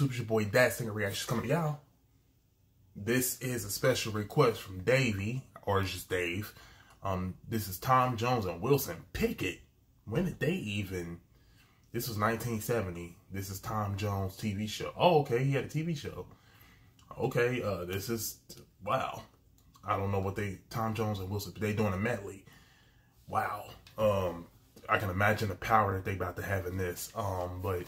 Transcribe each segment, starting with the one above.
YouTube? It's your boy Dat Singer Reactions coming to y'all. This is a special request from Davey, or just Dave. Um, this is Tom Jones and Wilson Pickett. When did they even? This was 1970. This is Tom Jones TV show. Oh, okay, he had a TV show. Okay, uh, this is wow. I don't know what they Tom Jones and Wilson they doing a medley. Wow. Um, I can imagine the power that they about to have in this. Um, but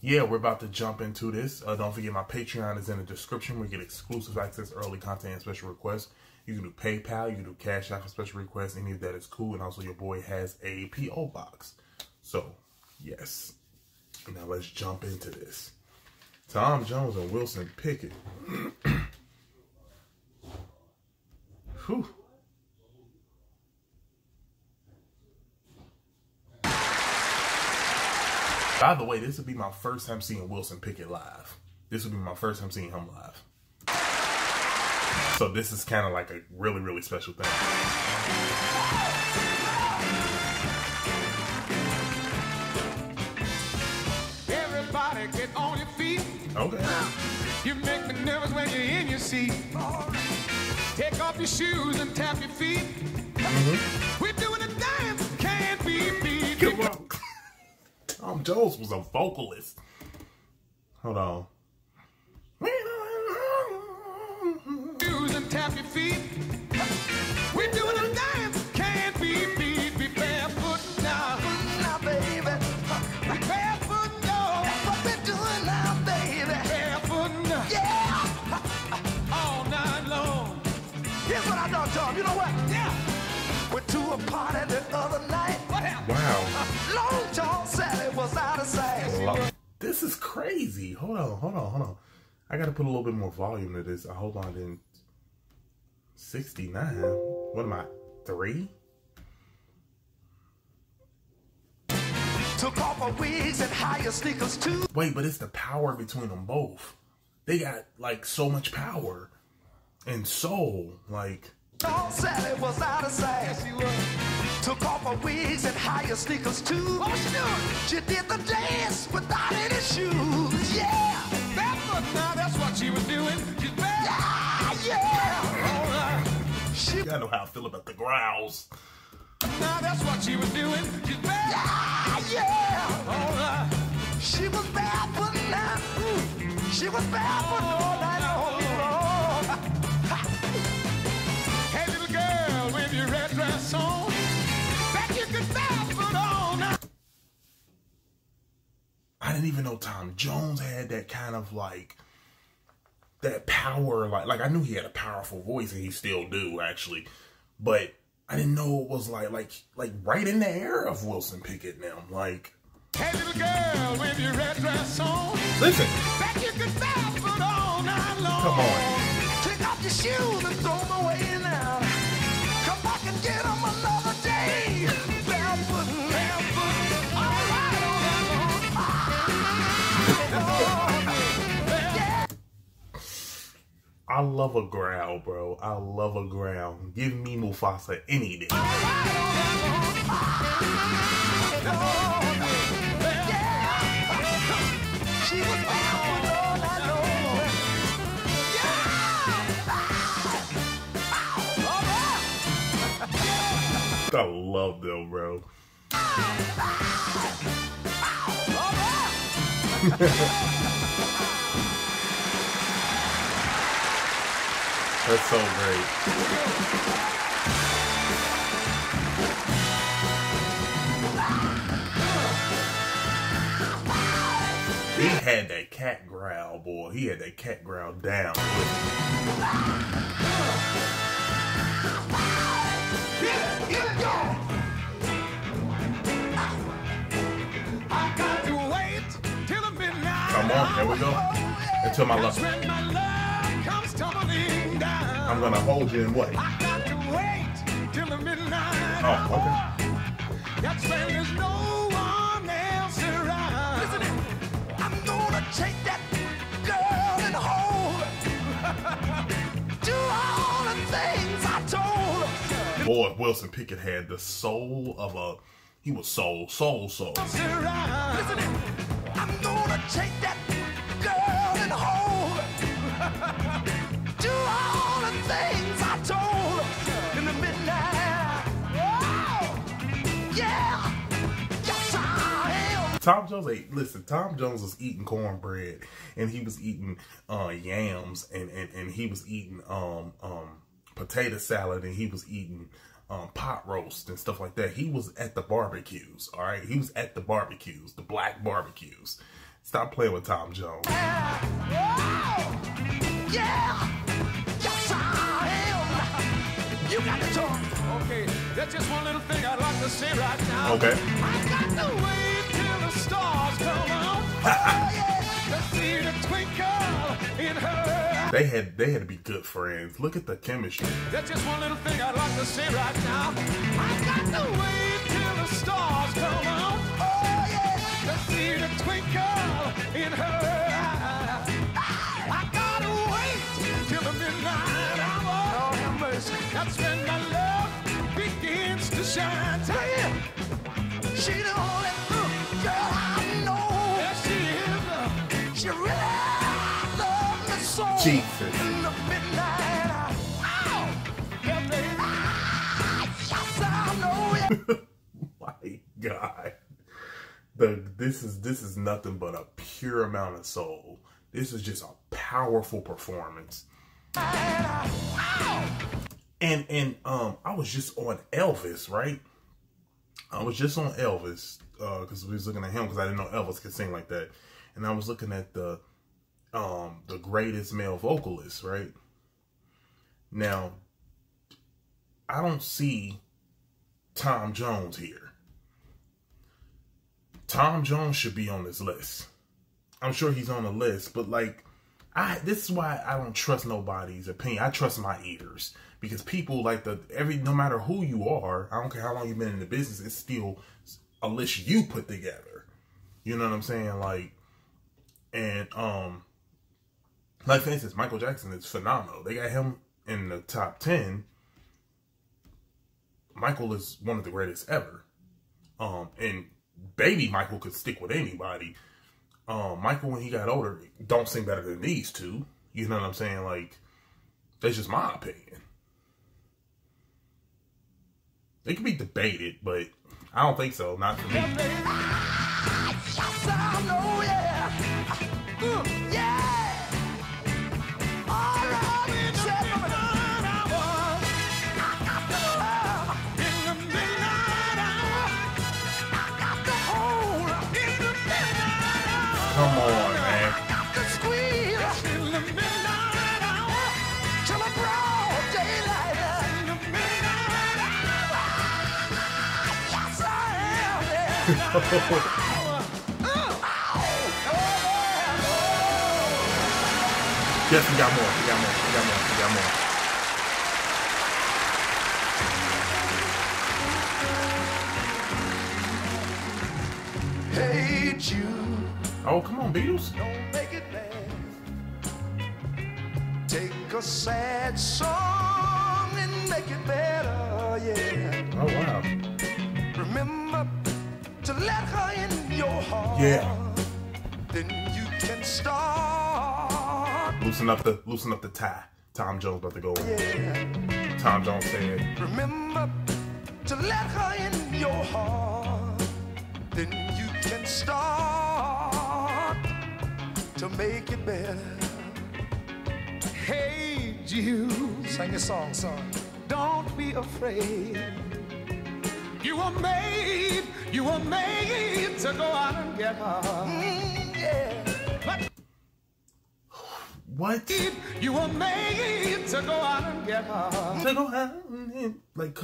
yeah, we're about to jump into this. Uh, don't forget my Patreon is in the description. We get exclusive access, early content, and special requests. You can do PayPal, you can do Cash App for special requests. Any of that is cool. And also, your boy has a PO box. So, yes. Now let's jump into this. Tom Jones and Wilson Pickett. Whew. By the way, this would be my first time seeing Wilson Pickett live. This would be my first time seeing him live. So this is kind of like a really, really special thing. Everybody get on your feet. Okay. You make me nervous when you're in your seat. Take off your shoes and tap your feet. Mm-hmm. We're doing Tom Jones was a vocalist. Hold on. Shoes and tap your feet. We're doing a dance, can't be beat. Be barefoot now. now, baby. Barefoot now. What we doing now, baby? Barefoot now. Yeah. All night long. Here's what I done, Tom. You know what? Yeah. Went to a party the other night. What happened? Wow. Long John This is crazy. Hold on, hold on, hold on. I gotta put a little bit more volume to this. I hope I didn't. 69? What am I? Three? Took off wigs and higher sneakers too. Wait, but it's the power between them both. They got like so much power and soul. Like, Sally was. Took off her wigs and higher sneakers too. What was she doing? She did the dance without any shoes. Yeah. Barefoot now, that's what she was doing. She's barefoot. Ah, yeah. All right. She you gotta know how I feel about the growls. Now that's what she was doing. She's barefoot. Ah, yeah. All right. She was barefoot now. Ooh. She was barefoot all even know Tom Jones had that kind of like that power. Like, like I knew he had a powerful voice, and he still do actually, but I didn't know it was like like like right in the air of Wilson Pickett and them. Like, Hey, little girl, with your red dress on, listen, you could barefoot all night long. come on. Take off your shoes and throw them I love a growl, bro. I love a growl. Give me Mufasa any day. I love them, bro. That's so great. He had that cat growl, boy. He had that cat growl down. Come on, here we go. Until my love. I'm gonna hold you in what? I got to wait till the midnight. Oh, okay. That's when there's no one else around. Listen, I'm gonna take that girl and hold. Do all the things I told. Boy, Wilson Pickett had the soul of a. He was soul, soul, soul. Around. Listen, I'm gonna take that girl Tom Jones ate. Listen, Tom Jones was eating cornbread, and he was eating uh, yams, and, and and he was eating um um potato salad, and he was eating um, pot roast and stuff like that. He was at the barbecues. All right, he was at the barbecues, the black barbecues. Stop playing with Tom Jones. Yeah. Yes, I am. You got to talk. Okay, that's just one little thing I'd like to say right now. Okay. They had they had to be good friends. Look at the chemistry. That's just one little thing I'd like to say right now. I got to wait till the stars come out. Oh, yeah. To see the twinkle in her eye. I gotta wait till the midnight hour. Have mercy. That's when my love begins to shine. Tell you. She the only Yeah. My God. The this is this is nothing but a pure amount of soul. This is just a powerful performance. And and um I was just on Elvis, right? I was just on Elvis because we was looking at him because I didn't know Elvis could sing like that, and I was looking at the um the greatest male vocalist, right? Now, I don't see Tom Jones here. Tom Jones should be on this list. I'm sure he's on the list, but like I this is why I don't trust nobody's opinion. I trust my ears because people like the every no matter who you are, I don't care how long you've been in the business, it's still a list you put together. You know what I'm saying? Like and um like for instance, Michael Jackson is phenomenal. They got him in the top ten. Michael is one of the greatest ever. Um and baby Michael could stick with anybody um, Michael, when he got older, don't sing better than these two. You know what I'm saying? Like, that's just my opinion. It can be debated, but I don't think so. Not for me. The on. Yeah. Yes, we got more. We got more. We got more. Oh, come on, Beatles. Don't make it bad. Take a sad song and make it better, yeah. Oh, wow. Remember to let her in your heart. Yeah. Then you can start, Loosen up the loosen up the tie. Tom Jones about to go in. yeah. Tom Jones said, Remember to let her in your heart. Then you can start to make it better. Hey, Jude, Sing a song, son. don't be afraid. You were made, you were made to go out and get her. Mm, yeah. But "What?" you were made to go out and get her. To go out and- Like,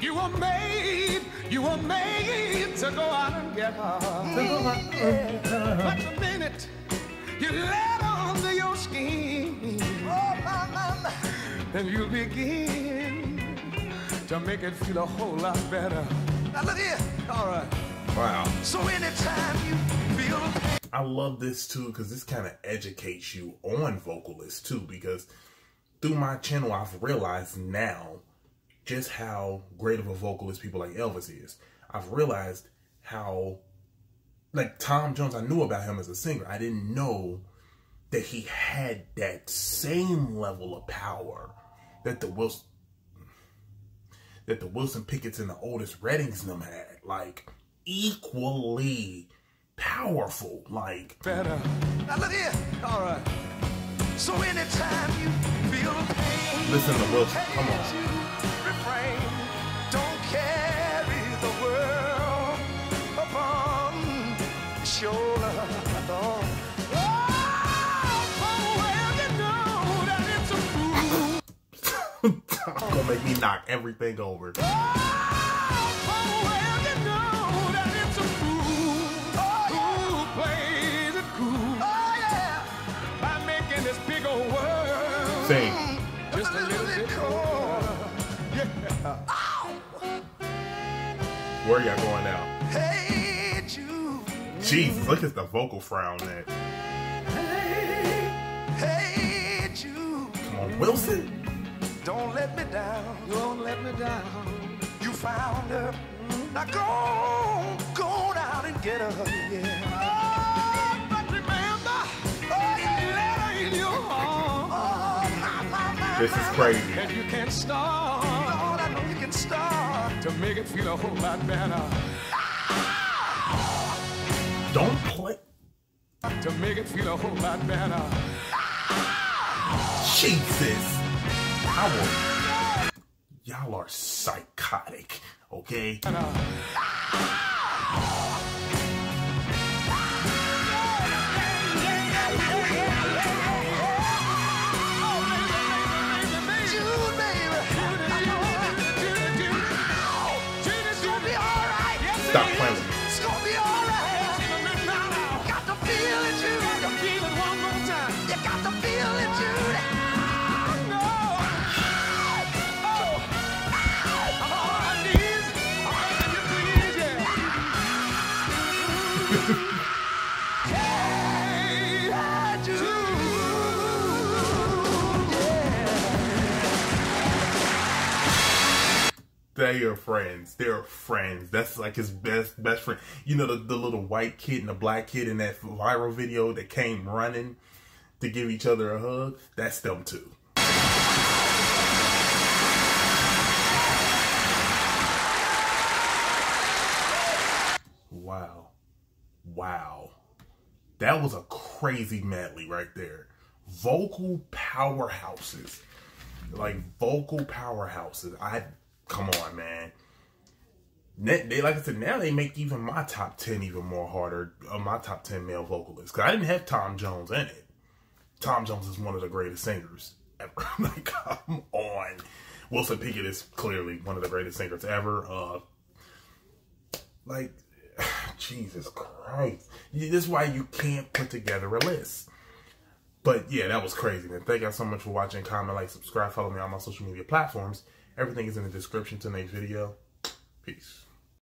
You were made, you were made to go out and get her. But the minute you let under your skin, Oh, my, my, my. then you begin to make it feel a whole lot better. Now look here. All right. wow. So anytime you feel I love this too because this kind of educates you on vocalists too. Because through my channel, I've realized now just how great of a vocalist people like Elvis is. I've realized how, like Tom Jones, I knew about him as a singer. I didn't know that he had that same level of power that the Wilson that the Wilson Pickett's and the Otis Reddings them had. Like equally powerful. Like, better. Now look here. All right. So anytime you feel the pain, listen to Wilson. Come on. Shoulder. Oh, well, you know that it's a fool. gonna make me knock everything over. Oh, well, you know that it's a fool who plays it cool Oh yeah. by making this big old world Sing. just a little bit colder. Where y'all going now? Hey. Jesus, look at the vocal frown there. Hey Jude. Come on, Wilson. Don't let me down. Don't let me down. You found her. Now go, go down and get her. Yeah. Oh, but remember, Oh yeah. let her in your arms. Oh my my my. This is crazy. And you can start Lord, I know you can start. to make it feel a whole lot better. Don't play. To make it feel a whole lot better. Jesus. I will. Y'all are psychotic, okay? They are friends. They're friends. That's like his best best friend. You know the, the little white kid and the black kid in that viral video that came running to give each other a hug? That's them too. Wow. Wow. That was a crazy medley right there. Vocal powerhouses. Like vocal powerhouses. I come on, man. They, like I said, now they make even my top ten even more harder. Uh, my top ten male vocalists. Cause I didn't have Tom Jones in it. Tom Jones is one of the greatest singers ever. like, come on. Wilson Pickett is clearly one of the greatest singers ever. Uh, like, Jesus Christ. This is why you can't put together a list. But yeah, that was crazy, man. Thank y'all so much for watching. Comment, like, subscribe, follow me on my social media platforms. Everything is in the description to today's video. Peace.